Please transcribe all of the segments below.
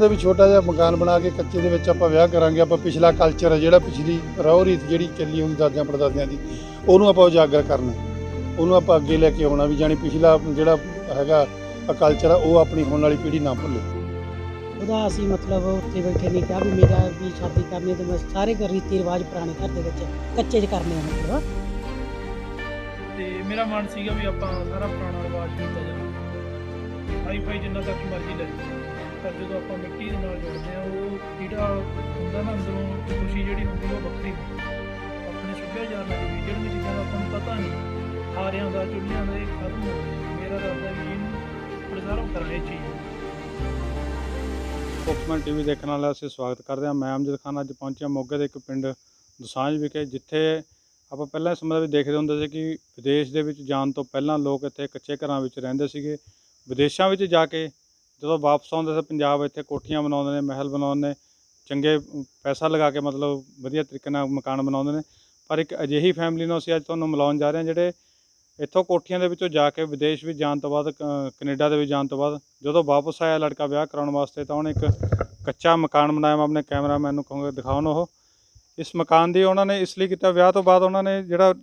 ਦੇ ਵੀ ਛੋਟਾ ਜਿਹਾ ਮਕਾਨ ਬਣਾ ਕੇ ਕੱਚੇ ਦੇ ਵਿੱਚ ਆਪਾਂ ਵਿਆਹ ਕਰਾਂਗੇ ਆਪਾਂ ਪਿਛਲਾ ਕਲਚਰ ਹੈ ਜਿਹੜਾ ਪਿਛਲੀ ਰਹੁ ਰੀਤ ਜਿਹੜੀ ਚੱਲੀ ਹੁੰਦੀ ਦਾਦਿਆਂ ਪੜਦਾਦਿਆਂ ਦੀ ਉਹਨੂੰ ਆਪਾਂ ਉਜਾਗਰ ਕਰਨਾ ਉਹਨੂੰ ਆਪਾਂ ਅੱਗੇ ਲੈ ਕੇ ਆਉਣਾ ਵੀ ਜਾਣੀ ਪਿਛਲਾ ਜਿਹੜਾ ਹੈਗਾ ਕਲਚਰ ਆ ਉਹ ਆਪਣੀ ਹੋਣ ਵਾਲੀ ਪੀੜ੍ਹੀ ਨਾ ਭੁੱਲੇ। ਉਹਦਾ ਅਸੀਂ ਮਤਲਬ ਉੱਥੇ ਬੈਠੇ ਨੇ ਕਿਹਾ ਵੀ ਮੇਰਾ ਵੀ ਸ਼ਾਦੀ ਕਰਨੀ ਤੇ ਮੈਂ ਸਾਰੇ ਘਰ ਰੀਤੀ ਰਿਵਾਜ ਪੁਰਾਣੇ ਘਰ ਦੇ ਵਿੱਚ ਕੱਚੇ 'ਚ ਕਰਨੇ ਆ ਮਤਲਬ। ਤੇ ਮੇਰਾ ਮਨ ਸੀਗਾ ਵੀ ਆਪਾਂ ਸਾਰਾ ਪੁਰਾਣਾ ਰਿਵਾਜ ਕੀਤਾ ਜਾਵੇ। ਹਾਈ ਫਾਈ ਜਿੰਨਾ ਤੱਕ ਮਰਜ਼ੀ ਲੈ ਜਾਓ। ਜਦੋਂ ਆਪਾਂ ਮਿੱਟੀ ਦੇ ਨਾਲ ਜੁੜਦੇ ਆ ਉਹ ਜਿਹੜਾ ਹੁੰਦਾ ਨਾ ਅੰਦਰੋਂ ਖੁਸ਼ੀ ਜਿਹੜੀ ਹੁੰਦੀ ਉਹ ਵੱਖਰੀ ਹੁੰਦੀ ਆਪਣੇ ਸੱਭਿਆਚਾਰ ਨਾਲ ਜੁੜੀ, ਜਿਹੜੀਆਂ ਚੀਜ਼ਾਂ ਦਾ ਆਪਾਂ ਨੂੰ ਪਤਾ ਨਹੀਂ, ਹਾਰਿਆਂ ਦਾ ਚੁੱਲ੍ਹਿਆਂ ਦਾ, ਇਹ ਖਤਮ ਹੋ ਗਿਆ ਮੇਰਾ ਰੱਬਦਾ ਵੀ ਇਹਨੂੰ ਪ੍ਰਜ਼ਰਵ ਕਰਾਂ ਇਹ ਚੀਜ਼। ਪੋਕਮਨ ਟੀਵੀ ਦੇਖਣ ਵਾਲਿਆਂ ਅਸੀਂ ਸਵਾਗਤ ਕਰਦੇ ਹਾਂ। ਮੈਂ ਅਮਜਦ ਖਾਨ, ਅੱਜ ਪਹੁੰਚਿਆ ਮੋਗੇ ਦੇ ਇੱਕ ਪਿੰਡ ਦੁਸਾਂਝ ਵਿਖੇ, ਜਿੱਥੇ ਆਪਾਂ ਪਹਿਲਾਂ ਇਸ ਸਮੇਂ ਦੇ ਵਿੱਚ ਦੇਖਦੇ ਹੁੰਦੇ ਸੀ ਕਿ ਵਿਦੇਸ਼ ਦੇ ਵਿੱਚ ਜਾਣ ਤੋਂ ਪਹਿਲਾਂ ਲੋਕ ਇੱਥੇ ਕੱਚੇ ਘਰਾਂ ਵਿੱਚ ਰਹਿੰਦੇ ਸੀਗੇ। ਵਿਦੇਸ਼ਾਂ ਵਿੱਚ ਜਾ ਕੇ ਜਦੋਂ ਵਾਪਸ ਆਉਂਦੇ ਸੀ ਪੰਜਾਬ ਇੱਥੇ ਕੋਠੀਆਂ ਬਣਾਉਂਦੇ ਨੇ, ਮਹਿਲ ਬਣਾਉਂਦੇ ਨੇ, ਚੰਗੇ ਪੈਸਾ ਲਗਾ ਕੇ ਮਤਲਬ ਵਧੀਆ ਤਰੀਕੇ ਨਾਲ ਮਕਾਨ ਬਣਾਉਂਦੇ ਨੇ। ਪਰ ਇੱਕ ਅਜਿਹੀ ਫੈਮਿਲੀ ਨੂੰ ਅਸੀਂ ਅੱਜ ਤੁਹਾਨੂੰ ਮਿਲਾਉਣ ਜਾ ਰਹੇ ਹਾਂ ਜਿਹੜੇ ਇੱਥੋਂ ਕੋਠੀਆਂ ਦੇ ਵਿੱਚੋਂ ਜਾ ਕੇ ਵਿਦੇਸ਼ ਵਿੱਚ ਜਾਣ ਤੋਂ ਬਾਅਦ, ਕ- ਕੈਨੇਡਾ ਦੇ ਵਿੱਚ ਜਾਣ ਤੋਂ ਬਾਅਦ, ਜਦੋਂ ਵਾਪਸ ਆਇਆ ਲੜਕਾ ਵਿਆਹ ਕਰਾਉਣ ਵਾਸਤੇ ਤਾਂ ਉਹਨੇ ਇੱਕ ਕੱਚਾ ਮਕਾਨ ਬਣਾਇਆ ਮੈਂ ਆਪਣੇ ਕੈਮਰਾਮੈਨ ਨੂੰ ਕਹੂੰਗਾ ਦਿਖਾਉਣ ਉਹ। ਇਸ ਮਕਾਨ ਦੀ ਉਹਨਾਂ ਨੇ ਇਸ ਲਈ ਕੀਤਾ, ਵਿਆਹ ਤੋਂ ਬਾਅਦ ਉਹਨਾਂ ਨੇ ਜਿਹੜਾ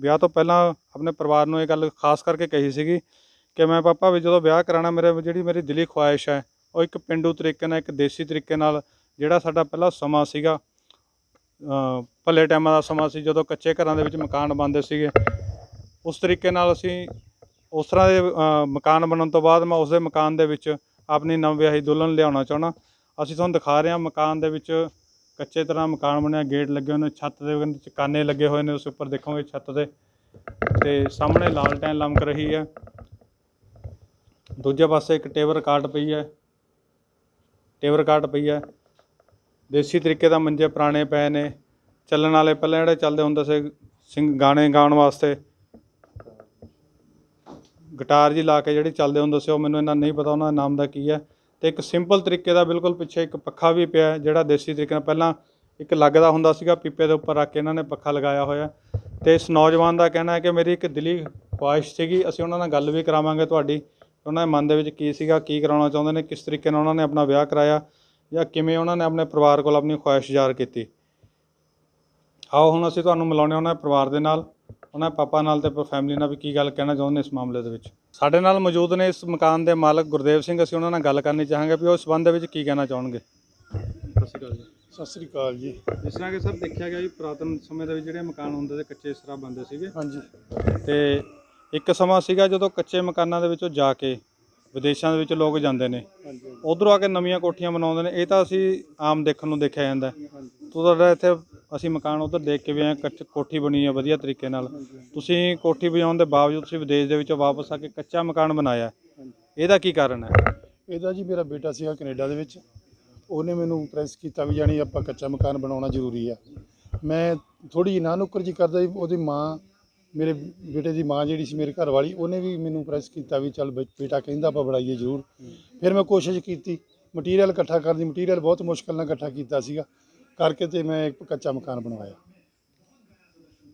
ਵਿਆਹ ਤੋਂ ਪਹਿਲਾਂ ਆਪਣੇ ਪਰਿਵਾਰ ਨੂੰ ਇਹ ਗੱਲ ਖਾਸ ਕਰਕੇ ਕਹੀ ਸੀਗੀ ਕਿ ਮੈਂ ਪਾਪਾ ਵੀ ਜਦੋਂ ਵਿਆਹ ਕਰਾਣਾ ਮੇਰੇ ਜਿਹੜੀ ਮੇਰੀ ਦਿਲੀ ਖੁਆਇਸ਼ ਹੈ, ਉਹ ਇੱਕ ਪਿੰਡੂ ਤਰੀਕੇ ਨਾਲ, ਇੱਕ ਦੇਸੀ ਤਰੀਕੇ ਨਾਲ ਜਿਹੜਾ ਸਾਡਾ ਪਹਿਲਾ ਸਮਾਂ ਸੀਗਾ ਭੱਲੇ ਟਾਈਮਾਂ ਦਾ ਸਮਾਂ ਸੀ, ਜਦੋਂ ਕੱਚੇ ਘਰਾਂ ਦੇ ਵਿੱਚ ਮਕਾਨ ਬਣਦੇ ਸੀਗੇ। ਉਸ ਤਰੀਕੇ ਨਾਲ ਅਸੀਂ ਉਸ ਤਰ੍ਹਾਂ ਦੇ ਮਕਾਨ ਬਣਨ ਤੋਂ ਬਾਅਦ ਮੈਂ ਉਸ ਦੇ ਮਕਾਨ ਦੇ ਵਿੱਚ ਆਪਣੀ ਨਵਵਿਆਹੀ ਦੁਲਹਨ ਲਿਆਉਣਾ ਚਾਹਣਾ ਅਸੀਂ ਤੁਹਾਨੂੰ ਦਿਖਾ ਰਹੇ ਹਾਂ ਮਕਾਨ ਦੇ ਵਿੱਚ ਕੱਚੇ ਤਰ੍ਹਾਂ ਮਕਾਨ ਬਣਿਆ, ਗੇਟ ਲੱਗੇ ਹੋਏ ਨੇ, ਛੱਤ ਦੇ ਵਿੱਚ ਕਾਨੇ ਲੱਗੇ ਹੋਏ ਨੇ, ਉਸ ਉੱਪਰ ਦੇਖੋਗੇ ਛੱਤ ਦੇ। ਤੇ ਸਾਹਮਣੇ ਲਾਲਟੈਨ ਲਮਕ ਰਹੀ ਹੈ। ਦੂਜੇ ਪਾਸੇ ਇੱਕ ਟੇਬਲ ਕਾਟ ਪਈ ਹੈ। ਟੇਬਲ ਕਾਟ ਪਈ ਹੈ। ਦੇਸੀ ਤਰੀਕੇ ਦਾ ਮੰਜੇ ਪੁਰਾਣੇ ਪਏ ਨੇ। ਚੱਲਣ ਵਾਲੇ ਪਹਿਲਾਂ ਜਿਹੜੇ ਚੱਲਦੇ ਹੁੰਦੇ ਸੀ, ਸਿੰਘ ਗਾਣੇ ਗਾਉਣ ਵਾਸਤੇ। ਗਿਟਾਰ ਜੀ ਲਾ ਕੇ ਜਿਹੜੀ ਚੱਲਦੇ ਹੁੰਦੇ ਸੀ, ਉਹ ਮੈਨੂੰ ਇਹਨਾਂ ਨਹੀਂ ਪਤਾ, ਉਹਨਾਂ ਦਾ ਨਾਮ ਦਾ ਕੀ ਹੈ। ਤੇ ਇੱਕ ਸਿੰਪਲ ਤਰੀਕੇ ਦਾ ਬਿਲਕੁਲ ਪਿੱਛੇ ਇੱਕ ਪੱਖਾ ਵੀ ਪਿਆ ਜਿਹੜਾ ਦੇਸੀ ਤਰੀਕੇ ਨਾਲ ਪਹਿਲਾਂ ਇੱਕ ਲੱਗਦਾ ਹੁੰਦਾ ਸੀਗਾ, ਪੀਪੇ ਦੇ ਉੱਪਰ ਰੱਖ ਕੇ ਇਹਨਾਂ ਨੇ ਪੱਖਾ ਲਗਾਇਆ ਹੋਇਆ ਤੇ ਇਸ ਨੌਜਵਾਨ ਦਾ ਕਹਿਣਾ ਹੈ ਕਿ ਮੇਰੀ ਇੱਕ ਦਿਲੀ ਖੁਆਇਸ਼ ਸੀਗੀ, ਅਸੀਂ ਉਹਨਾਂ ਨਾਲ ਗੱਲ ਵੀ ਕਰਾਵਾਂਗੇ ਤੁਹਾਡੀ। ਉਹਨਾਂ ਦੇ ਮਨ ਦੇ ਵਿੱਚ ਕੀ ਸੀਗਾ ਕੀ ਕਰਾਉਣਾ ਚਾਹੁੰਦੇ ਨੇ ਕਿਸ ਤਰੀਕੇ ਨਾਲ ਉਹਨਾਂ ਨੇ ਆਪਣਾ ਵਿਆਹ ਕਰਾਇਆ ਜਾਂ ਕਿਵੇਂ ਉਹਨਾਂ ਨੇ ਆਪਣੇ ਪਰਿਵਾਰ ਕੋਲ ਆਪਣੀ ਖੁਆਇਸ਼ ਜ਼ਾਹਰ ਕੀਤੀ। ਆਓ ਹੁਣ ਅਸੀਂ ਤੁਹਾਨੂੰ ਮਿਲਾਉਂਦੇ ਹਾਂ ਉਹਨਾਂ ਦੇ ਪਰਿਵਾਰ ਦੇ ਨਾਲ ਉਹਨਾਂ ਦੇ ਪਾਪਾ ਨਾਲ ਤੇ ਫੈਮਿਲੀ ਨਾਲ ਵੀ ਕੀ ਗੱਲ ਕਹਿਣਾ ਚਾਹੁੰਦੇ ਨੇ ਇਸ ਮਾਮਲੇ ਦੇ ਵਿੱਚ। ਸਾਡੇ ਨਾਲ ਮੌਜੂਦ ਨੇ ਇਸ ਮਕਾਨ ਦੇ ਮਾਲਕ ਗੁਰਦੇਵ ਸਿੰਘ ਅਸੀਂ ਉਹਨਾਂ ਨਾਲ ਗੱਲ ਕਰਨੀ ਚਾਹਾਂਗੇ ਵੀ ਉਹ ਇਸ ਸੰਬੰਧ ਦੇ ਵਿੱਚ ਕੀ ਕਹਿਣਾ ਚਾਹਣਗੇ। ਸਤਿ ਸ਼੍ਰੀ ਅਕਾਲ ਜੀ। ਸਤਿ ਸ੍ਰੀ ਅਕਾਲ ਜੀ। ਜਿਸ ਤਰ੍ਹਾਂ ਕਿ ਸਰ ਦੇਖਿਆ ਗਿਆ ਵੀ ਪੁਰਾਤਨ ਸਮੇਂ ਦੇ ਵਿੱਚ ਜਿਹੜੇ ਮਕਾਨ ਹੁੰਦੇ ਸੀ ਕੱਚੇ ਇਸ ਤਰ੍ਹਾਂ ਬਣਦੇ ਸੀਗੇ। ਹਾਂਜੀ। ਤੇ ਇੱਕ ਸਮਾਂ ਸੀਗਾ ਜਦੋਂ ਕੱਚੇ ਮਕਾਨਾਂ ਦੇ ਵਿੱਚੋਂ ਜਾ ਕੇ ਵਿਦੇਸ਼ਾਂ ਦੇ ਵਿੱਚ ਲੋਕ ਜਾਂਦੇ ਨੇ। ਹਾਂਜੀ ਉਧਰੋਂ ਆ ਕੇ ਨਵੀਆਂ ਕੋਠੀਆਂ ਬਣਾਉਂਦੇ ਨੇ। ਇਹ ਤਾਂ ਅਸੀਂ ਆਮ ਦੇਖਣ ਨੂੰ ਦੇਖਿਆ ਜਾਂਦਾ। ਹੈ। ਤੁਹਾਡਾ ਇੱਥੇ ਅਸੀਂ ਮਕਾਨ ਉਧਰ ਦੇਖ ਕੇ ਵੀ ਆਏ ਕੱਚ ਕੋਠੀ ਬਣੀ ਹੈ ਵਧੀਆ ਤਰੀਕੇ ਨਾਲ। ਤੁਸੀਂ ਕੋਠੀ ਬਣਾਉਣ ਦੇ ਬਾਵਜੂਦ ਤੁਸੀਂ ਵਿਦੇਸ਼ ਦੇ ਵਿੱਚੋਂ ਵਾਪਸ ਆ ਕੇ ਕੱਚਾ ਮਕਾਨ ਬਣਾਇਆ। ਇਹਦਾ ਕੀ ਕਾਰਨ ਹੈ? ਇਹਦਾ ਜੀ ਮੇਰਾ ਬੇਟਾ ਸੀਗਾ ਕੈਨੇਡਾ ਦੇ ਵਿੱਚ। ਉਹਨੇ ਮੈਨੂੰ ਪ੍ਰੈਸ ਕੀਤਾ ਵੀ ਜਾਣੀ ਆਪਾਂ ਕੱਚਾ ਮਕਾਨ ਬਣਾਉਣਾ ਜ਼ਰੂਰੀ ਆ। ਮੈਂ ਥੋੜੀ ਜਿਹੀ ਨਾ ਨੁੱਕਰ ਜੀ ਕਰਦਾ ਸੀ, ਉਹਦੀ ਮਾਂ ਮੇਰੇ ਬੇਟੇ ਦੀ ਮਾਂ ਜਿਹੜੀ ਸੀ ਮੇਰੇ ਘਰ ਵਾਲੀ ਉਹਨੇ ਵੀ ਮੈਨੂੰ ਪ੍ਰੈਸ ਕੀਤਾ ਵੀ ਚੱਲ ਬੇ- ਬੇਟਾ ਕਹਿੰਦਾ ਆਪਾਂ ਬਣਾਈਏ ਜ਼ਰੂਰ। ਫਿਰ ਮੈਂ ਕੋਸ਼ਿਸ਼ ਕੀਤੀ ਮਟੀਰੀਅਲ ਇਕੱਠਾ ਕਰਨ ਦੀ ਮਟੀਰੀਅਲ ਬਹੁਤ ਮੁਸ਼ਕਲ ਨਾਲ ਇਕੱਠਾ ਕੀਤਾ ਸੀਗਾ ਕਰਕੇ ਤੇ ਮੈਂ ਇੱਕ ਕੱਚਾ ਮਕਾਨ ਬਣਵਾਇਆ।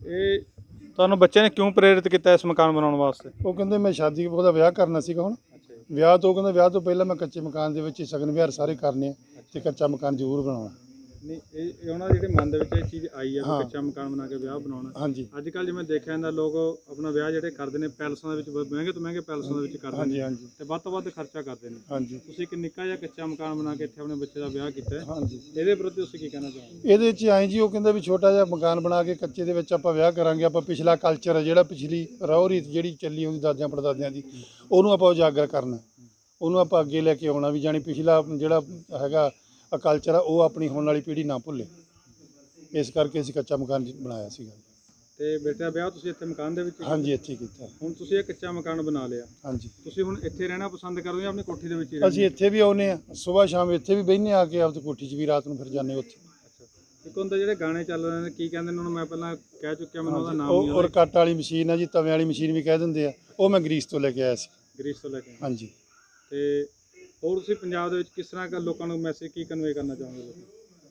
ਇਹ ਤੁਹਾਨੂੰ ਬੱਚੇ ਨੇ ਕਿਉਂ ਪ੍ਰੇਰਿਤ ਕੀਤਾ ਇਸ ਮਕਾਨ ਬਣਾਉਣ ਵਾਸਤੇ? ਉਹ ਕਹਿੰਦੇ ਮੈਂ ਸ਼ਾਦੀ ਉਹਦਾ ਵਿਆਹ ਕਰਨਾ ਸੀਗਾ ਹੁਣ। ਵਿਆਹ ਤੋਂ ਉਹ ਕਹਿੰਦਾ ਵਿਆਹ ਤੋਂ ਪਹਿਲਾਂ ਮੈਂ ਕੱਚੇ ਮਕਾਨ ਦੇ ਵਿੱਚ ਹੀ ਸਗਨ ਵਿਹਾਰ ਸਾਰੇ ਕਰਨੇ ਆ ਤੇ ਕੱਚਾ ਮਕਾਨ ਜ਼ਰੂਰ ਬਣਾਉਣਾ। ਨਹੀਂ ਇਹ ਇਹ ਉਹਨਾਂ ਦੇ ਜਿਹੜੇ ਮਨ ਦੇ ਵਿੱਚ ਇਹ ਚੀਜ਼ ਆਈ ਹਾਂ। ਵੀ ਕੱਚਾ ਮਕਾਨ ਬਣਾ ਕੇ ਵਿਆਹ ਬਣਾਉਣਾ। ਹਾਂਜੀ। ਅੱਜ ਕੱਲ ਜਿਵੇਂ ਦੇਖਿਆ ਜਾਂਦਾ ਲੋਕ ਆਪਣਾ ਵਿਆਹ ਜਿਹੜੇ ਕਰਦੇ ਨੇ ਪੈਲਸਾਂ ਦੇ ਵਿੱਚ ਮਹਿੰਗੇ ਤੋਂ ਮਹਿੰਗੇ ਪੈਲਸਾਂ ਦੇ ਵਿੱਚ ਕਰਦੇ ਨੇ ਹਾਂਜੀ ਤੇ ਵੱਧ ਤੋਂ ਵੱਧ ਖਰਚਾ ਕਰਦੇ ਨੇ। ਹਾਂਜੀ। ਤੁਸੀਂ ਇੱਕ ਨਿੱਕਾ ਜਿਹਾ ਕੱਚਾ ਮਕਾਨ ਬਣਾ ਕੇ ਇੱਥੇ ਆਪਣੇ ਬੱਚੇ ਦਾ ਵਿਆਹ ਕੀਤਾ ਹੈ। ਹਾਂਜੀ। ਇਹਦੇ ਪ੍ਰਤੀ ਤੁਸੀਂ ਕੀ ਕਹਿਣਾ ਚਾਹੋਗੇ? ਇਹਦੇ 'ਚ ਆਏ ਜੀ ਉਹ ਕਹਿੰਦਾ ਵੀ ਛੋਟਾ ਜਿਹਾ ਮਕਾਨ ਬਣਾ ਕੇ ਕੱਚੇ ਦੇ ਵਿੱਚ ਆਪਾਂ ਵਿਆਹ ਕਰਾਂਗੇ। ਆਪਾਂ ਪਿਛਲਾ ਕਲਚਰ ਹੈ ਜਿਹੜਾ ਪਿਛਲੀ ਰਹੁ ਰੀਤ ਜਿਹੜੀ ਚੱਲੀ ਹੁੰਦੀ ਦਾਦਿਆਂ ਪੜਦਾਦਿਆਂ ਦੀ ਉਹਨੂੰ ਆਪਾਂ ਉਜਾਗਰ ਕਰਨਾ। ਉਹਨੂੰ ਆਪਾਂ ਅੱਗੇ ਲੈ ਕੇ ਆਉਣਾ ਵੀ ਜਾਣੀ ਪਿਛਲਾ ਜਿਹੜਾ ਹੈਗਾ ਕਲਚਰ ਆ ਉਹ ਆਪਣੀ ਹੋਣ ਵਾਲੀ ਪੀੜ੍ਹੀ ਨਾ ਭੁੱਲੇ। ਇਸ ਕਰਕੇ ਅਸੀਂ ਕੱਚਾ ਮਕਾਨ ਜੀ ਬਣਾਇਆ ਸੀਗਾ। ਤੇ ਬੇਟੇ ਵਿਆਹ ਤੁਸੀਂ ਇੱਥੇ ਮਕਾਨ ਦੇ ਵਿੱਚ ਹਾਂਜੀ ਇੱਥੇ ਹੀ ਕੀਤਾ। ਹੁਣ ਤੁਸੀਂ ਇਹ ਕੱਚਾ ਮਕਾਨ ਬਣਾ ਲਿਆ। ਹਾਂਜੀ। ਤੁਸੀਂ ਹੁਣ ਇੱਥੇ ਰਹਿਣਾ ਪਸੰਦ ਕਰਦੇ ਹੋ ਜਾਂ ਆਪਣੀ ਕੋਠੀ ਦੇ ਵਿੱਚ ਹੀ ਅਸੀਂ ਇੱਥੇ ਵੀ ਆਉਨੇ ਆ ਸਵੇਰ ਸ਼ਾਮ ਇੱਥੇ ਵੀ ਬਹਿੰਦੇ ਆ ਕੇ ਆਪਦੀ ਕੋਠੀ 'ਚ ਵੀ ਰਾਤ ਨੂੰ ਫਿਰ ਜਾਂਦੇ ਉੱਥੇ। ਇੱਕ ਹੁੰਦਾ ਜਿਹੜੇ ਗਾਣੇ ਚੱਲ ਰਹੇ ਨੇ ਕੀ ਕਹਿੰਦੇ ਨੇ ਉਹਨੂੰ? ਮੈਂ ਪਹਿਲਾਂ ਕਹਿ ਚੁੱਕਿਆ ਮੈਨੂੰ ਉਹਦਾ ਨਾਮ ਉਹ ਨਹੀਂ ਔਰ ਕੱਟ ਵਾਲੀ ਮਸ਼ੀਨ ਆ ਜੀ ਤਵੇਂ ਵਾਲੀ ਮਸ਼ੀਨ ਵੀ ਕਹਿ ਦਿੰਦੇ ਆ। ਉਹ ਮੈਂ ਗਰੀਸ ਤੋਂ ਲੈ ਕੇ ਆਇਆ ਸੀ। ਗ੍ਰੀਸ ਤੋਂ ਲੈ ਕੇ ਹਾਂਜੀ। ਤੇ ਹੋਰ ਤੁਸੀਂ ਪੰਜਾਬ ਦੇ ਵਿੱਚ ਕਿਸ ਤਰ੍ਹਾਂ ਦਾ ਲੋਕਾਂ ਨੂੰ ਮੈਸੇਜ ਕੀ ਕਨਵੇ ਕਰਨਾ ਲੋਕਾਂ ਨੂੰ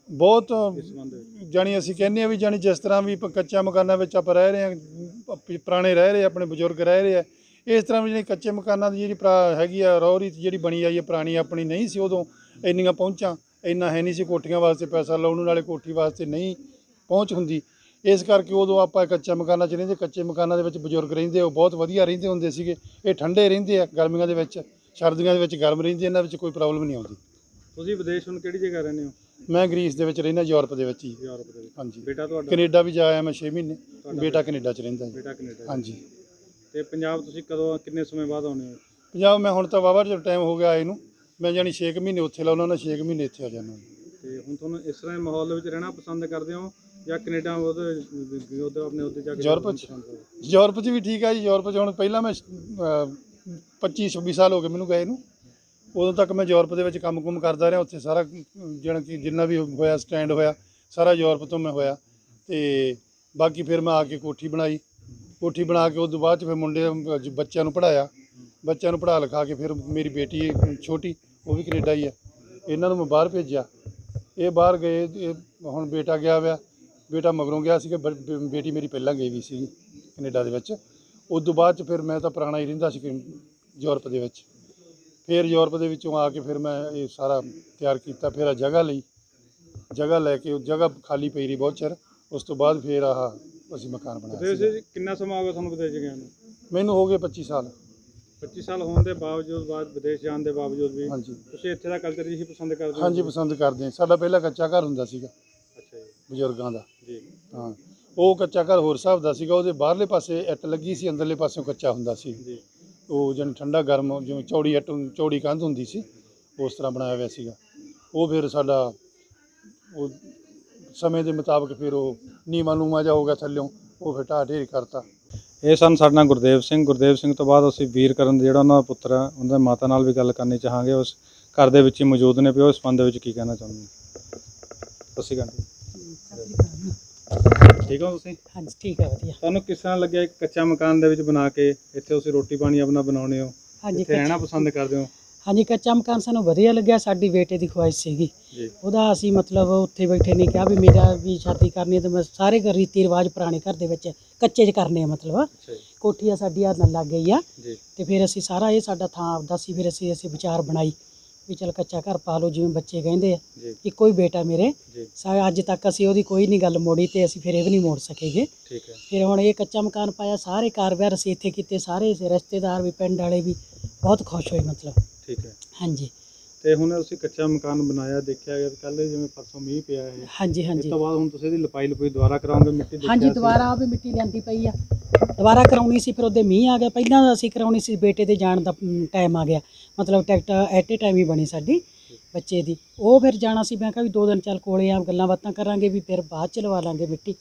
ਬਹੁਤ ਇਸ ਸੰਬੰਧ ਦੇ ਵਿੱਚ। ਜਾਣੀ ਅਸੀਂ ਕਹਿੰਦੇ ਆ ਵੀ ਜਾਣੀ ਜਿਸ ਤਰ੍ਹਾਂ ਵੀ ਪ- ਕੱਚਾ ਮਕਾਨਾਂ ਵਿੱਚ ਆਪਾਂ ਰਹਿ ਰਹੇ ਆ ਪੁਰਾਣੇ ਰਹਿ ਰਹੇ ਆਪਣੇ ਬਜ਼ੁਰਗ ਰਹਿ ਰਹੇ ਆ ਇਸ ਤਰ੍ਹਾਂ ਵੀ ਜਿਹੜੀ ਕੱਚੇ ਮਕਾਨਾਂ ਦੀ ਜਿਹੜੀ ਪੁਰਾ- ਹੈਗੀ ਆ ਰੌ ਰੀਤ ਜਿਹੜੀ ਬਣੀ ਆਈ ਹੈ ਪੁਰਾਣੀ ਆਪਣੀ ਨਹੀਂ ਸੀ ਉਦੋਂ ਇੰਨੀਆਂ ਪਹੁੰਚਾਂ ਇੰਨਾ ਹੈ ਨਹੀਂ ਸੀ ਕੋਠੀਆਂ ਵਾਸਤੇ ਪੈਸਾ ਲਾਉਣ ਨੂੰ ਨਾਲੇ ਕੋਠੀ ਵਾਸਤੇ ਨਹੀਂ ਪਹੁੰਚ ਹੁੰਦੀ। ਇਸ ਕਰਕੇ ਉਦੋਂ ਆਪਾਂ ਕੱਚੇ ਮਕਾਨਾਂ 'ਚ ਰਹਿੰਦੇ ਕੱਚੇ ਮਕਾਨਾਂ ਦੇ ਵਿੱਚ ਬਜ਼ੁਰਗ ਰਹਿੰਦੇ ਉਹ ਬਹੁਤ ਵਧੀਆ ਰਹਿੰਦੇ ਹੁੰਦੇ ਸੀਗੇ ਇਹ ਠੰਡੇ ਰਹਿੰਦੇ ਆ ਗਰਮੀਆਂ ਦੇ ਵਿੱਚ। ਸਰਦੀਆਂ ਦੇ ਵਿੱਚ ਗਰਮ ਰਹਿੰਦੇ ਇਹਨਾਂ ਵਿੱਚ ਕੋਈ ਪ੍ਰੋਬਲਮ ਨਹੀਂ ਆਉਂਦੀ। ਤੁਸੀਂ ਵਿਦੇਸ਼ ਹੁਣ ਕਿਹੜੀ ਜਗ੍ਹਾ ਰਹਿੰਦੇ ਹੋ? ਮੈਂ ਗ੍ਰੀਸ ਦੇ ਵਿੱਚ ਰਹਿੰਦਾ ਯੂਰਪ ਦੇ ਵਿੱਚ ਹੀ। ਯੂਰਪ ਦੇ ਵਿੱਚ। ਹਾਂਜੀ। ਬੇਟਾ ਤੁਹਾਡਾ? ਕੈਨੇਡਾ ਵੀ ਜਾ ਆਇਆ ਮੈਂ 6 ਮਹੀਨੇ। ਬੇਟਾ ਕੈਨੇਡਾ 'ਚ ਰਹਿੰਦਾ ਜੀ। ਬੇਟਾ ਕੈਨੇਡਾ ਹਾਂਜੀ। ਤੇ ਪੰਜਾਬ ਤੁਸੀਂ ਕਦੋਂ ਕਿੰਨੇ ਸਮੇਂ ਬਾਅਦ ਆਉਣੇ ਹੋ? ਪੰਜਾਬ ਮੈਂ ਹੁਣ ਤਾਂ ਵਾਵਾ ਜਿਹਾ ਟਾਈਮ ਹੋ ਗਿਆ ਆਏ ਨੂੰ। ਮੈਂ ਜਾਣੀ 6 ਮਹੀਨੇ ਉੱਥੇ ਲਾਉਣਾ ਉਹਨਾਂ 6 ਮਹੀਨੇ ਇੱਥੇ ਆ ਜਾਣਾ ਤੇ ਹੁਣ ਤੁਹਾਨੂੰ ਇਸ ਤਰ੍ਹਾਂ ਦੇ ਮਾਹੌਲ ਵਿੱਚ ਰਹਿਣਾ ਪਸੰਦ ਕਰਦੇ ਹੋ ਜਾਂ ਕੈਨੇਡਾ ਉਹਦੇ ਉਹਦੇ ਆਪਣੇ ਉੱਤੇ ਜਾ ਕੇ ਯੂਰਪ 'ਚ? ਯੂਰਪ 'ਚ ਵੀ ਠੀਕ ਆ ਜੀ ਯੂਰਪ 'ਚ ਹੁਣ ਪਹਿਲਾਂ ਮੈਂ 25 26 ਸਾਲ ਹੋ ਗਏ ਮੈਨੂੰ ਗਏ ਨੂੰ। ਉਦੋਂ ਤੱਕ ਮੈਂ ਯੂਰਪ ਦੇ ਵਿੱਚ ਕੰਮ-ਕੁਮ ਕਰਦਾ ਰਿਹਾ। ਉੱਥੇ ਸਾਰਾ, ਜਿਹੜਾ ਕਿ ਜਿੰਨਾ ਵੀ ਹੋਇਆ, ਸਟੈਂਡ ਹੋਇਆ, ਸਾਰਾ ਯੂਰਪ ਤੋਂ ਮੈਂ ਹੋਇਆ। ਤੇ ਬਾਕੀ ਫਿਰ ਮੈਂ ਆ ਕੇ ਕੋਠੀ ਬਣਾਈ। ਕੋਠੀ ਬਣਾ ਕੇ ਉਸ ਤੋਂ ਬਾਅਦ 'ਚ ਫਿਰ ਮੁੰਡੇ ਬੱਚਿਆਂ ਨੂੰ ਪੜਾਇਆ ਬੱਚਿਆਂ ਨੂੰ ਪੜ੍ਹਾ ਲਿਖਾ ਕੇ ਫਿਰ ਮੇਰੀ ਬੇਟੀ ਛੋਟੀ, ਉਹ ਵੀ ਕੈਨੇਡਾ ਹੀ ਆ। ਇਹਨਾਂ ਨੂੰ ਮੈਂ ਬਾਹਰ ਭੇਜਿਆ। ਇਹ ਬਾਹਰ ਗਏ, ਇਹ ਹੁਣ ਬੇਟਾ ਗਿਆ ਹੋਇਆ। ਬੇਟਾ ਮਗਰੋਂ ਗਿਆ ਸੀਗਾ ਬ- ਬੇਟੀ ਮੇਰੀ ਪਹਿਲਾਂ ਗਈ ਵੀ ਸੀ ਕੈਨੇਡਾ ਦੇ ਵਿੱਚ। ਉਸ ਤੋਂ ਬਾਅਦ ਚ ਫਿਰ ਮੈਂ ਤਾਂ ਪੁਰਾਣਾ ਹੀ ਰਹਿੰਦਾ ਸੀ ਕਿ ਯੂਰਪ ਦੇ ਵਿੱਚ। ਫਿਰ ਯੂਰਪ ਦੇ ਵਿੱਚੋਂ ਆ ਕੇ ਫਿਰ ਮੈਂ ਇਹ ਸਾਰਾ ਤਿਆਰ ਕੀਤਾ ਫਿਰ ਆ ਜਗ੍ਹਾ ਲਈ। ਜਗ੍ਹਾ ਲੈ ਕੇ ਉਹ ਜਗ੍ਹਾ ਖਾਲੀ ਪਈ ਰਹੀ ਬਹੁਤ ਚਿਰ। ਉਸ ਤੋਂ ਬਾਅਦ ਫਿਰ ਆਹ ਅਸੀਂ ਮਕਾਨ ਬਣਾਇਆ ਸੀ ਵਿੱਚ ਕਿੰਨਾ ਸਮਾਂ ਹੋ ਗਿਆ ਤੁਹਾਨੂੰ ਵਿਦੇਸ਼ ਗਿਆ ਨੂੰ? ਮੈਨੂੰ ਹੋ ਗਏ 25 ਸਾਲ। 25 ਸਾਲ ਹੋਣ ਦੇ ਬਾਵਜੂਦ ਬਾਅਦ ਵਿਦੇਸ਼ ਜਾਣ ਦੇ ਬਾਵਜੂਦ ਵੀ ਹਾਂਜੀ। ਤੁਸੀਂ ਇੱਥੇ ਦਾ ਕਲਚਰ ਹੀ ਪਸੰਦ ਕਰਦੇ ਹੋ? ਹਾਂਜੀ ਪਸੰਦ ਕਰਦੇ ਹਾਂ। ਸਾਡਾ ਪਹਿਲਾਂ ਕੱਚਾ ਘਰ ਹੁੰਦਾ ਸੀਗਾ। ਅੱਛਾ ਜੀ। ਬਜ਼ੁਰਗਾਂ ਦਾ। ਜੀ। ਹਾਂ। ਉਹ ਕੱਚਾ ਘਰ ਹੋਰ ਹਿਸਾਬ ਦਾ ਸੀਗਾ ਉਹਦੇ ਬਾਹਰਲੇ ਪਾਸੇ ਇੱਟ ਲੱਗੀ ਸੀ ਅੰਦਰਲੇ ਪਾਸਿਓਂ ਕੱਚਾ ਹੁੰਦਾ ਸੀ। ਜੀ। ਉਹ ਜਨ ਠੰਡਾ ਗਰਮ ਜਿਵੇਂ ਚੌੜੀ ਅੱਟ ਚੌੜੀ ਕੰਧ ਹੁੰਦੀ ਸੀ ਉਸ ਤਰ੍ਹਾਂ ਬਣਾਇਆ ਹੋਇਆ ਸੀਗਾ। ਉਹ ਫਿਰ ਸਾਡਾ ਉਹ ਸਮੇਂ ਦੇ ਮੁਤਾਬਕ ਫਿਰ ਉਹ ਨੀਵਾਂ ਨੂਮਾ ਜਾ ਹੋ ਗਿਆ ਥੱਲਿਓਂ ਉਹ ਫਿਰ ਢਾਹ ਢੇਰੀ ਕਰਤਾ। ਇਹ ਸਨ ਸਾਡੇ ਨਾਲ ਗੁਰਦੇਵ ਸਿੰਘ। ਗੁਰਦੇਵ ਸਿੰਘ ਤੋਂ ਬਾਅਦ ਅਸੀਂ ਵੀਰ ਕਰਨ ਜਿਹੜਾ ਉਹਨਾਂ ਦਾ ਪੁੱਤਰ ਹੈ ਉਹਨਾਂ ਦੀ ਮਾਤਾ ਨਾਲ ਵੀ ਗੱਲ ਕਰਨੀ ਚਾਹਾਂਗੇ। ਉਸ ਘਰ ਦੇ ਵਿੱਚ ਹੀ ਮੌਜੂਦ ਨੇ ਵੀ ਉਹ ਇਸ ਸੰਬੰਧ ਦੇ ਵਿੱਚ ਕੀ ਕਹਿਣਾ ਚਾਹੁੰਦੇ ਸਤਿ ਸ਼੍ਰੀ ਅਕਾਲ। ਠੀਕ ਹੋ ਤੁਸੀਂ? ਹਾਂਜੀ ਠੀਕ ਹੈ ਵਧੀਆ। ਤੁਹਾਨੂੰ ਕਿਸ ਤਰ੍ਹਾਂ ਲੱਗਿਆ ਇੱਕ ਕੱਚਾ ਮਕਾਨ ਦੇ ਵਿੱਚ ਬਣਾ ਕੇ ਇੱਥੇ ਤੁਸੀਂ ਰੋਟੀ ਪਾਣੀ ਆਪਣਾ ਬਣਾਉਣੇ ਹੋ? ਹਾਂਜੀ ਇੱਥੇ ਰਹਿਣਾ ਪਸੰਦ ਕਰਦੇ ਹੋ? ਹਾਂਜੀ ਕੱਚਾ ਮਕਾਨ ਸਾਨੂੰ ਵਧੀਆ ਲੱਗਿਆ ਸਾਡੀ ਬੇਟੇ ਦੀ ਖੁਆਇਸ਼ ਸੀਗੀ। ਉਹਦਾ ਅਸੀਂ ਮਤਲਬ ਉੱਥੇ ਬੈਠੇ ਨਹੀਂ ਕਿਹਾ ਵੀ ਮੇਰਾ ਵੀ ਸ਼ਾਦੀ ਕਰਨੀ ਹੈ ਤੇ ਮੈਂ ਸਾਰੇ ਘਰ ਰੀਤੀ ਰਿਵਾਜ ਪੁਰਾਣੇ ਘਰ ਦੇ ਵਿੱਚ ਕੱਚੇ 'ਚ ਕਰਨੇ ਆ ਮਤਲਬ। ਕੋਠੀ ਆ ਸਾਡੀ ਆ ਨਾਲ ਲੱਗ ਗਈ ਆ ਤੇ ਫਿਰ ਅਸੀਂ ਸਾਰਾ ਇਹ ਸਾਡਾ ਥਾਂ ਆਪਦਾ ਸੀ ਫਿਰ ਅਸੀਂ ਅਸੀਂ ਵਿਚਾਰ ਬਣਾਈ। ਵੀ ਚਲ ਕੱਚਾ ਘਰ ਪਾ ਲਓ ਜਿਵੇਂ ਬੱਚੇ ਕਹਿੰਦੇ ਆ ਇੱਕੋ ਹੀ ਬੇਟਾ ਮੇਰੇ ਸਾ ਅੱਜ ਤੱਕ ਅਸੀਂ ਉਹਦੀ ਕੋਈ ਨਹੀਂ ਗੱਲ ਮੋੜੀ ਤੇ ਅਸੀਂ ਫਿਰ ਇਹ ਵੀ ਨਹੀਂ ਮੋੜ ਸਕੇਗੇ। ਠੀਕ ਹੈ। ਫਿਰ ਹੁਣ ਇਹ ਕੱਚਾ ਮਕਾਨ ਪਾਇਆ ਸਾਰੇ ਕਾਰਵਾਰ ਅਸੀਂ ਇੱਥੇ ਕੀਤੇ ਸਾਰੇ ਰਿਸ਼ਤੇਦਾਰ ਵੀ ਪਿੰਡ ਵਾਲੇ ਵੀ ਬਹੁਤ ਖੁਸ਼ ਹੋਏ ਮਤਲਬ। ਠੀਕ ਹੈ। ਹਾਂਜੀ। ਤੇ ਹੁਣ ਤੁਸੀਂ ਕੱਚਾ ਮਕਾਨ ਬਣਾਇਆ ਦੇਖਿਆ ਗਿਆ ਕੱਲ ਜਿਵੇਂ ਪਰਸੋਂ ਮੀਂਹ ਪਿਆ ਹੈ। ਹਾਂਜੀ ਇਸ ਹਾਂਜੀ ਤੋਂ ਬਾਅਦ ਹੁਣ ਤੁਸੀਂ ਇਹਦੀ ਲਪਾਈ ਲਪਾਈ ਦੁਬਾਰਾ ਕਰਾਉਂਗੇ ਮਿੱਟੀ ਹਾਂਜੀ। ਦੁਬਾਰਾ ਆ ਵੀ ਮਿੱਟੀ ਲਿਆਂਦੀ ਪਈ ਆ। ਦੁਬਾਰਾ ਕਰਾਉਣੀ ਸੀ, ਫਿਰ ਉਹਦੇ ਮੀਂਹ ਆ ਗਿਆ। ਪਹਿਲਾਂ ਅਸੀਂ ਕਰਾਉਣੀ ਸੀ, ਬੇਟੇ ਦੇ ਜਾਣ ਦਾ ਟਾਈਮ ਆ ਗਿਆ। ਮਤਲਬ ਟਿਕਟ ਐਟ ਏ ਟਾਈਮ ਹੀ ਬਣੀ ਸਾਡੀ, ਬੱਚੇ ਦੀ। ਉਹ ਫਿਰ ਜਾਣਾ ਸੀ, ਮੈਂ ਕਿਹਾ ਵੀ ਦੋ ਦਿਨ ਚੱਲ ਕੋਲੇ ਆ, ਗੱਲਾਂ ਬਾਤਾਂ ਕਰਾਂਗੇ, ਵੀ ਫਿਰ ਬਾਅਦ ਚ ਲਵਾ ਲਾਂਗੇ ਮਿੱਟੀ।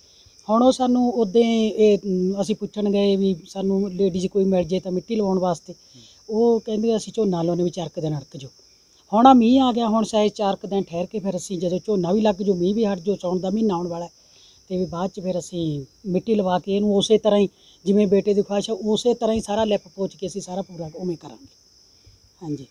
ਹੁਣ ਉਹ ਸਾਨੂੰ ਉਦੋਂ ਇਹ ਅਸੀਂ ਪੁੱਛਣ ਗਏ ਵੀ ਸਾਨੂੰ ਲੇਡੀਜ਼ ਕੋਈ ਮਿਲ ਜੇ ਤਾਂ ਮਿੱਟੀ ਲਵਾਉਣ ਵਾਸਤੇ। ਉਹ ਕਹਿੰਦੇ ਅਸੀਂ ਝੋਨਾ ਲਾਉਣੇ, ਵੀ ਚਾਰ ਕੁ ਦਿਨ ਅੜਕ ਜੋ ਹੁਣ ਆ ਮੀਂਹ ਆ ਗਿਆ, ਹੁਣ ਸ਼ਾਇਦ ਚਾਰ ਕੁ ਦਿਨ ਠਹਿਰ ਕੇ ਫਿਰ ਅਸੀਂ ਜਦੋਂ ਝੋਨਾ ਵੀ ਲੱਗ ਜੋ ਮੀਂਹ ਵੀ ਹਟ ਜੋ ਸੌਣ ਦਾ ਮਹੀਨਾ ਆਉਣ ਵਾਲਾ ਹੈ, ਤੇ ਵੀ ਬਾਅਦ ਚ ਫਿਰ ਅਸੀਂ ਮਿੱਟੀ ਲਵਾ ਕੇ ਇਹਨੂੰ ਉਸੇ ਤਰ੍ਹਾਂ ਹੀ ਜਿਵੇਂ ਬੇਟੇ ਦੀ ਖੁਆਇਸ਼ ਹੈ ਉਸੇ ਤਰ੍ਹਾਂ ਹੀ ਸਾਰਾ ਲਿਪ ਪੋਚ ਕੇ ਅਸੀਂ ਸਾਰਾ ਪੂਰਾ ਉਵੇਂ ਕਰਾਂਗੇ। ਹਾਂਜੀ।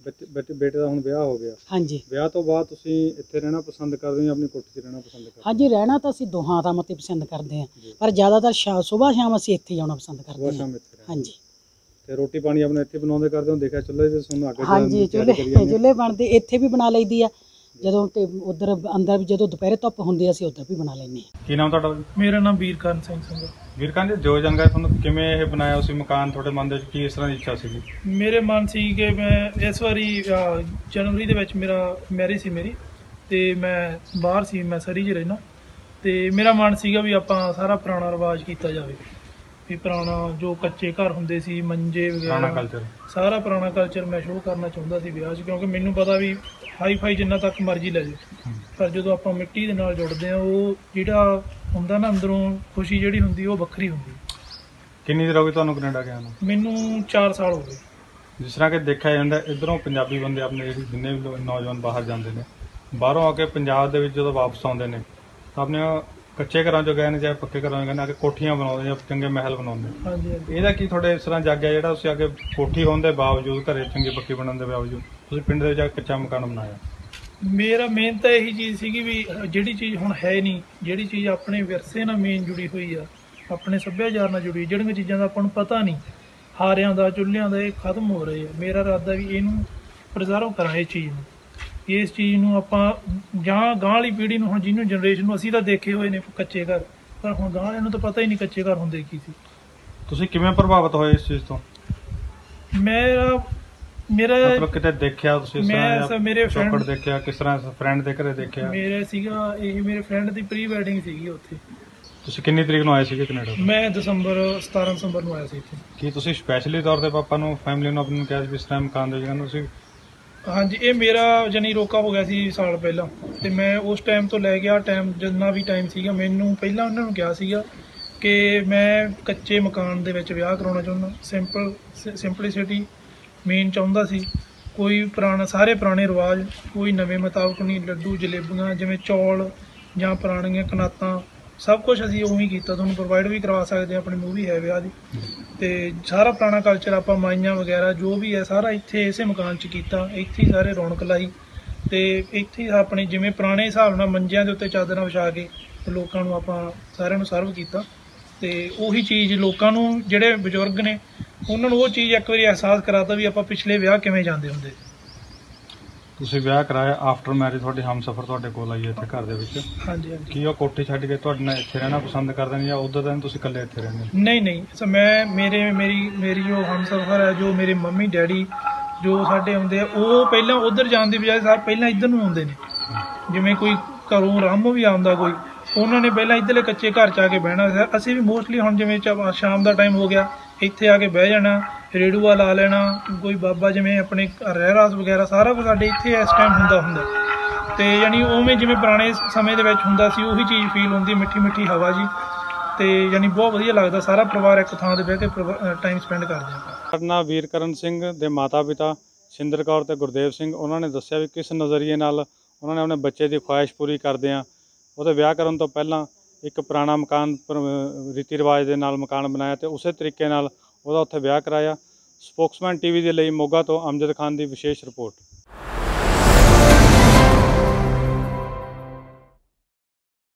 ਬੱਚੇ ਬੱਚੇ ਬੇਟੇ ਦਾ ਹੁਣ ਵਿਆਹ ਹੋ ਗਿਆ। ਹਾਂਜੀ। ਵਿਆਹ ਤੋਂ ਬਾਅਦ ਤੁਸੀਂ ਇੱਥੇ ਰਹਿਣਾ ਪਸੰਦ ਕਰਦੇ ਹੋ ਜਾਂ ਆਪਣੀ ਕੋਠੀ 'ਚ ਰਹਿਣਾ ਪਸੰਦ ਕਰਦੇ ਹਾਂਜੀ ਰਹਿਣਾ ਤਾਂ ਅਸੀਂ ਦੋਹਾਂ ਦਾ ਮਤੇ ਪਸੰਦ ਕਰਦੇ ਹਾਂ। ਜੀ। ਪਰ ਜ਼ਿਆਦਾਤਰ ਸ਼ਾ ਸਵੇਰ ਸ਼ਾਮ ਅਸੀਂ ਇੱਥੇ ਹੀ ਆਉਣਾ ਪਸੰਦ ਹੋ ਕਰਦੇ ਹਾਂ। ਸ਼ਾਮ ਇੱਥੇ ਰਹਿਣਾ। ਹਾਂਜੀ। ਤੇ ਰੋਟੀ ਪਾਣੀ ਆਪਣੇ ਇੱਥੇ ਬਣਾਉਂਦੇ ਕਰਦੇ ਹੋ? ਦੇਖਿਆ ਚੁੱਲ੍ਹੇ 'ਤੇ ਤੁਹਾਨੂੰ ਅੱਗੇ ਹਾਂਜੀ ਚੁੱਲ੍ਹੇ ਚੁੱਲ੍ਹੇ ਬਣਦੇ ਇੱਥੇ ਵੀ ਬਣਾ ਲਈਦੀ ਆ। ਜਦੋਂ ਤੇ ਉਧਰ ਅੰਦਰ ਵੀ ਜਦੋਂ ਦੁਪਹਿਰੇ ਧੁੱਪ ਹੁੰਦੀ ਆ ਅਸੀਂ ਉਧਰ ਵੀ ਬਣਾ ਲੈਂਦੇ ਹਾਂ। ਕੀ ਨਾਮ ਤੁਹਾਡਾ ਮੇਰਾ ਨਾਮ ਵੀਰਕਰਨ ਸਿੰਘ ਸੰਘਾ ਵੀਰਕਾਂ ਜੀ ਜੋ ਜਾਣਕਾਰੀ ਤੁਹਾਨੂੰ ਕਿਵੇਂ ਇਹ ਬਣਾਇਆ ਉਸੇ ਮਕਾਨ ਤੁਹਾਡੇ ਮਨ ਦੇ ਵਿੱਚ? ਕੀ ਇਸ ਤਰ੍ਹਾਂ ਦੀ ਇੱਛਾ ਸੀਗੀ ਮੇਰੇ ਮਨ ਸੀ ਕਿ ਮੈਂ ਇਸ ਵਾਰੀ ਅਹ, ਜਨਵਰੀ ਦੇ ਵਿੱਚ ਮੇਰਾ ਮੈਰਿਜ ਸੀ ਮੇਰੀ ਤੇ ਮੈਂ ਬਾਹਰ ਸੀ ਮੈਂ ਸਰੀ 'ਚ ਰਹਿਣਾ ਤੇ ਮੇਰਾ ਮਨ ਸੀਗਾ ਵੀ ਆਪਾਂ ਸਾਰਾ ਪੁਰਾਣਾ ਰਿਵਾਜ ਕੀਤਾ ਜਾਵੇ। ਵੀ ਪੁਰਾਣਾ ਜੋ ਕੱਚੇ ਘਰ ਹੁੰਦੇ ਸੀ ਮੰਜੇ ਪੁਰਾਣਾ ਵਗੈਰਾ ਕਲਚਰ ਸਾਰਾ ਪੁਰਾਣਾ ਕਲਚਰ ਮੈਂ ਸ਼ੋਅ ਕਰਨਾ ਚਾਹੁੰਦਾ ਸੀ ਵਿਆਹ 'ਚ ਕਿਉਂਕਿ ਮੈਨੂੰ ਪਤਾ ਵੀ ਹਾਈ ਫਾਈ ਜਿੰਨਾ ਤੱਕ ਮਰਜ਼ੀ ਲੈ ਜਾਓ। ਪਰ ਜਦੋਂ ਆਪਾਂ ਮਿੱਟੀ ਦੇ ਨਾਲ ਜੁੜਦੇ ਆ ਉਹ ਜਿਹੜਾ ਹੁੰਦਾ ਨਾ ਅੰਦਰੋਂ ਖੁਸ਼ੀ ਜਿਹੜੀ ਹੁੰਦੀ ਉਹ ਵੱਖਰੀ ਹੁੰਦੀ ਕਿੰਨੀ ਦੇਰ ਹੋ ਗਈ ਤੁਹਾਨੂੰ ਕੈਨੇਡਾ ਗਿਆ ਨੂੰ? ਮੈਨੂੰ 4 ਸਾਲ ਹੋ ਗਏ। ਜਿਸ ਤਰ੍ਹਾਂ ਕਿ ਦੇਖਿਆ ਜਾਂਦਾ ਇਧਰੋਂ ਪੰਜਾਬੀ ਬੰਦੇ ਆਪਣੇ ਜਿਹੜੇ ਜਿੰਨੇ ਵੀ ਨੌਜਵਾਨ ਬਾਹਰ ਜਾਂਦੇ ਨੇ ਬਾਹਰੋਂ ਆ ਕੇ ਪੰਜਾਬ ਦੇ ਵਿੱਚ ਜਦੋਂ ਵਾਪਸ ਆਉਂਦੇ ਨੇ ਤਾਂ ਆਪਣੇ ਕੱਚੇ ਘਰਾਂ 'ਚੋਂ ਗਏ ਨੇ ਚਾਹੇ ਪੱਕੇ ਘਰਾਂ 'ਚੋਂ ਗਏ ਨੇ ਆ ਕੇ ਕੋਠੀਆਂ ਬਣਾਉਂਦੇ ਜਾਂ ਚੰਗੇ ਮਹਿਲ ਬਣਾਉਂਦੇ ਹਾਂਜੀ। ਇਹਦਾ ਕੀ ਤੁਹਾਡੇ ਇਸ ਤਰ੍ਹਾਂ ਜਾਗਿਆ ਜਿਹੜਾ ਤੁਸੀਂ ਆ ਕੇ ਕੋਠੀ ਹੋਣ ਦੇ ਬਾਵਜੂਦ ਘਰੇ ਚੰਗੀ ਪੱਕੀ ਬਣਨ ਦੇ ਬਾਵਜੂਦ? ਤੁਸੀਂ ਪਿੰਡ ਦੇ ਜਾ ਕੇ ਕੱਚਾ ਮਕਾਨ ਬਣਾਇਆ? ਮੇਰਾ ਮੇਨ ਤਾਂ ਇਹੀ ਚੀਜ਼ ਸੀਗੀ ਵੀ ਜਿਹੜੀ ਚੀਜ਼ ਹੁਣ ਹੈ ਨਹੀਂ ਜਿਹੜੀ ਚੀਜ਼ ਆਪਣੇ ਵਿਰਸੇ ਨਾਲ ਮੇਨ ਜੁੜੀ ਹੋਈ ਆ ਆਪਣੇ ਸੱਭਿਆਚਾਰ ਨਾਲ ਜੁੜੀ ਜਿਹੜੀਆਂ ਚੀਜ਼ਾਂ ਦਾ ਆਪਾਂ ਨੂੰ ਪਤਾ ਨਹੀਂ ਹਾਰਿਆਂ ਦਾ ਚੁੱਲ੍ਹਿਆਂ ਦਾ ਇਹ ਖਤਮ ਹੋ ਰਹੇ ਆ। ਮੇਰਾ ਇਰਾਦਾ ਵੀ ਇਹਨੂੰ ਪ੍ਰੀਜ਼ਰਵ ਕਰਾਂ ਇਹ ਚੀਜ਼ ਨੂੰ। ਇਸ ਚੀਜ਼ ਨੂੰ ਆਪਾਂ ਜਾਂ ਗਾਂ ਵਾਲੀ ਪੀੜ੍ਹੀ ਨੂੰ ਹੁਣ ਜਿਹਨੂੰ ਜਨਰੇਸ਼ਨ ਨੂੰ ਅਸੀਂ ਤਾਂ ਦੇਖੇ ਹੋਏ ਨੇ ਕੱਚੇ ਘਰ ਪਰ ਹੁਣ ਗਾਂ ਵਾਲਿਆਂ ਨੂੰ ਤਾਂ ਪਤਾ ਹੀ ਨਹੀਂ ਕੱਚੇ ਘਰ ਹੁੰਦੇ ਕੀ ਸੀ। ਤੁਸੀਂ ਕਿਵੇਂ ਪ੍ਰਭਾਵਿਤ ਹੋਏ ਇਸ ਚੀਜ਼ ਤੋਂ? ਮੇਰਾ ਮੇਰਾ ਮਤਲਬ ਕਿਤੇ ਦੇਖਿਆ ਤੁਸੀਂ ਇਸ ਮੈਂ ਤਰ੍ਹਾਂ ਸਰ ਮੇਰੇ friend- ਦੇਖਿਆ ਕਿਸ ਤਰ੍ਹਾਂ ਫਰੈਂਡ ਦੇ ਘਰੇ ਦੇਖਿਆ? ਮੇਰੇ ਸੀਗਾ ਇਹ ਮੇਰੇ ਫਰੈਂਡ ਦੀ ਪ੍ਰੀ ਵੈਡਿੰਗ ਸੀਗੀ ਉੱਥੇ। ਤੁਸੀਂ ਕਿੰਨੀ ਤਰੀਕ ਨੂੰ ਆਏ ਸੀਗੇ ਕੈਨੇਡਾ? ਮੈਂ ਦਸੰਬਰ 17 ਦਸੰਬਰ ਨੂੰ ਆਇਆ ਸੀ ਇੱਥੇ। ਕੀ ਤੁਸੀਂ ਸਪੈਸ਼ਲੀ ਤੌਰ ਤੇ ਪਾਪਾ ਨੂੰ ਫੈਮਿਲੀ ਨੂੰ ਆਪਣੇ ਕਿਹਾ ਵੀ ਇਸ ਟਾਈਮ ਮਕਾਨ ਦੇ ਜਗ੍ਹਾ ਤੁਸੀਂ? ਹਾਂਜੀ ਇਹ ਮੇਰਾ ਜਨੀ ਰੋਕਾ ਹੋ ਗਿਆ ਸੀ ਸਾਲ ਪਹਿਲਾਂ। ਤੇ ਮੈਂ ਉਸ ਟਾਈਮ ਤੋਂ ਲੈ ਗਿਆ ਟਾਈਮ ਜਿੰਨਾ ਵੀ ਟਾਈਮ ਸੀਗਾ ਮੈਨੂੰ ਪਹਿਲਾਂ ਉਹਨਾਂ ਨੂੰ ਕਿਹਾ ਸੀਗਾ ਕਿ ਮੈਂ ਕੱਚੇ ਮਕਾਨ ਦੇ ਵਿੱਚ ਵਿਆਹ ਕਰਾਉਣਾ ਚਾਹੁੰਦਾ। ਸਿੰਪਲ ਸਿੰਪਲਿਸਿਟੀ ਮੇਨ ਚਾਹੁੰਦਾ ਸੀ, ਕੋਈ ਪੁਰਾਣਾ, ਸਾਰੇ ਪੁਰਾਣੇ ਰਿਵਾਜ, ਕੋਈ ਨਵੇਂ ਮੁਤਾਬਕ ਨਹੀਂ, ਲੱਡੂ, ਜਲੇਬੀਆਂ, ਜਿਵੇਂ ਚੌਲ ਜਾਂ ਪੁਰਾਣੀਆਂ ਕਨਾਤਾਂ, ਸਭ ਕੁਝ ਅਸੀਂ ਉਹੀ ਕੀਤਾ, ਤੁਹਾਨੂੰ ਪ੍ਰੋਵਾਈਡ ਵੀ ਕਰਵਾ ਸਕਦੇ ਹਾਂ, ਆਪਣੀ ਮੂਵੀ ਹੈ ਵਿਆਹ ਦੀ। ਤੇ ਸਾਰਾ ਪੁਰਾਣਾ ਕਲਚਰ ਆਪਾਂ ਮਾਈਆਂ ਵਗੈਰਾ, ਜੋ ਵੀ ਹੈ, ਸਾਰਾ ਇੱਥੇ ਇਸੇ ਮਕਾਨ 'ਚ ਕੀਤਾ, ਇੱਥੇ ਹੀ ਸਾਰੇ ਰੌਣਕ ਲਾਈ। ਤੇ ਇੱਥੇ ਆਪਣੇ ਜਿਵੇਂ ਪੁਰਾਣੇ ਹਿਸਾਬ ਨਾਲ ਮੰਜਿਆਂ ਦੇ ਉੱਤੇ ਚਾਦਰਾਂ ਵਿਛਾ ਕੇ ਲੋਕਾਂ ਨੂੰ ਆਪਾਂ ਸਾਰਿਆਂ ਨੂੰ ਸਰਵ ਕੀਤਾ। ਤੇ ਉਹੀ ਚੀਜ਼ ਲੋਕਾਂ ਨੂੰ, ਜਿਹੜੇ ਬਜ਼ੁਰਗ ਨੇ ਉਹਨਾਂ ਨੂੰ ਉਹ ਚੀਜ਼ ਇੱਕ ਵਾਰੀ ਅਹਿਸਾਸ ਕਰਾਤਾ ਵੀ ਆਪਾਂ ਪਿਛਲੇ ਵਿਆਹ ਕਿਵੇਂ ਜਾਂਦੇ ਹੁੰਦੇ। ਤੁਸੀਂ ਵਿਆਹ ਕਰਾਇਆ ਆਫਟਰ ਮੈਰਿਜ ਤੁਹਾਡੇ ਹਮਸਫਰ ਤੁਹਾਡੇ ਕੋਲ ਆਈ ਇੱਥੇ ਘਰ ਦੇ ਵਿੱਚ ਹਾਂਜੀ ਹਾਂਜੀ ਕੀ ਉਹ ਕੋਠੀ ਛੱਡ ਕੇ ਤੁਹਾਡੇ ਨਾਲ ਇੱਥੇ ਰਹਿਣਾ ਪਸੰਦ ਕਰਦੇ ਨੇ ਜਾਂ ਉਦੋਂ ਦਿਨ ਤੁਸੀਂ ਇਕੱਲੇ ਇੱਥੇ ਰਹਿੰਦੇ? ਨਹੀਂ ਨਹੀਂ ਸੋ ਮੈਂ ਮੇਰੇ ਮੇਰੀ ਮੇਰੀ ਜੋ ਹਮਸਫਰ ਹੈ ਜੋ ਮੇਰੇ ਮੰਮੀ ਡੈਡੀ ਜੋ ਸਾਡੇ ਹੁੰਦੇ ਆ ਉਹ ਪਹਿਲਾਂ ਉਧਰ ਜਾਣ ਦੀ ਬਜਾਏ ਸਾਰੇ ਪਹਿਲਾਂ ਇੱਧਰ ਨੂੰ ਆਉਂਦੇ ਨੇ ਜਿਵੇਂ ਕੋਈ ਘਰੋਂ ਰਾਮੋ ਵੀ ਆਉਂਦਾ ਕੋਈ ਉਹਨਾਂ ਨੇ ਪਹਿਲਾਂ ਇੱਧਰਲੇ ਕੱਚੇ ਘਰ ਚ ਆ ਕੇ ਬਹਿਣਾ ਸੀ। ਅਸੀਂ ਵੀ ਮੋਸਟਲੀ ਹੁਣ ਜਿਵੇਂ ਸ਼ਾਮ ਦਾ ਟਾਈਮ ਹੋ ਗਿਆ ਇੱਥੇ ਆ ਕੇ ਬਹਿ ਜਾਣਾ, ਰੇੜੂਆ ਲਾ ਲੈਣਾ, ਕੋਈ ਬਾਬਾ ਜਿਵੇਂ ਆਪਣੇ ਰਹਿਰਾਸ ਵਗੈਰਾ, ਸਾਰਾ ਕੁਝ ਸਾਡੇ ਇੱਥੇ ਇਸ ਟਾਈਮ ਹੁੰਦਾ ਹੁੰਦਾ। ਤੇ ਯਾਨੀ ਉਵੇਂ ਜਿਵੇਂ ਪੁਰਾਣੇ ਸਮੇਂ ਦੇ ਵਿੱਚ ਹੁੰਦਾ ਸੀ, ਉਹੀ ਚੀਜ਼ ਫੀਲ ਹੁੰਦੀ ਮਿੱਠੀ ਮਿੱਠੀ ਹਵਾ ਜੀ। ਤੇ ਯਾਨੀ ਬਹੁਤ ਵਧੀਆ ਲੱਗਦਾ, ਸਾਰਾ ਪਰਿਵਾਰ ਇੱਕ ਥਾਂ ਤੇ ਬਹਿ ਕੇ ਟਾਈਮ ਸਪੈਂਡ ਕਰਦੇ ਆ। ਕਰਨਾ ਨਾਂ ਵੀਰਕਰਨ ਸਿੰਘ ਦੇ ਮਾਤਾ-ਪਿਤਾ ਸਿੰਦਰ ਕੌਰ ਤੇ ਗੁਰਦੇਵ ਸਿੰਘ, ਉਹਨਾਂ ਨੇ ਦੱਸਿਆ ਵੀ ਕਿਸ ਨਜ਼ਰੀਏ ਨਾਲ ਉਹਨਾਂ ਨੇ ਆਪਣੇ ਬੱਚੇ ਦੀ ਖੁਆਇਸ਼ ਪੂਰੀ ਕਰਦੇ ਆ। ਉਹਦੇ ਵਿਆਹ ਕਰਨ ਤੋਂ ਪਹਿਲਾਂ ਇੱਕ ਪੁਰਾਣਾ ਮਕਾਨ ਰੀਤੀ ਰਿਵਾਜ ਦੇ ਨਾਲ ਮਕਾਨ ਬਣਾਇਆ ਤੇ ਉਸੇ ਤਰੀਕੇ ਨਾਲ ਉਹਦਾ ਉੱਥੇ ਵਿਆਹ ਕਰਾਇਆ। ਸਪੋਕਸਮੈਨ ਟੀਵੀ ਦੇ ਲਈ ਮੋਗਾ ਤੋਂ ਅਮਜਦ ਖਾਨ ਦੀ ਵਿਸ਼ੇਸ਼ ਰਿਪੋਰਟ।